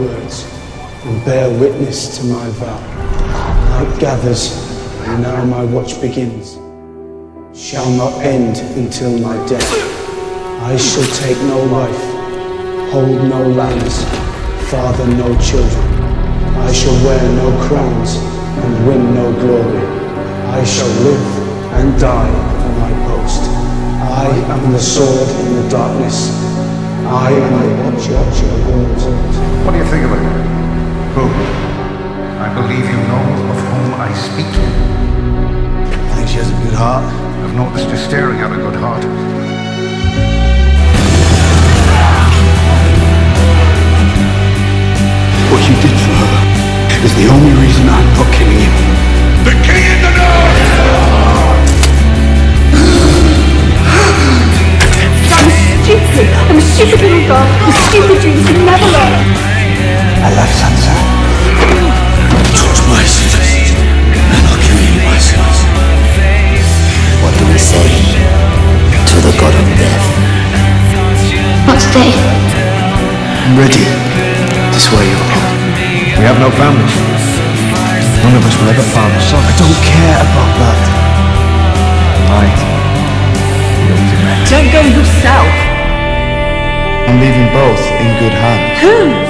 words and bear witness to my vow. Night gathers, and now my watch begins. Shall not end until my death. I shall take no wife, hold no lands, father no children. I shall wear no crowns and win no glory. I shall live and die for my post. I am the sword in the darkness. I am the watcher your world. What do you think of it? Who? I believe you know of whom I speak. I think she has a good heart. I've noticed you staring at a good heart. What you did for her is the only reason I'm not stupid little girl with stupid dreams you never learn. I love Sansa. Touch my sisters, and I'll kill you my myself. What do we say to the god of death? Not today. I'm ready to swear your home. We have no family. None of us will ever father son. I don't care about leaving both in good hands. Who?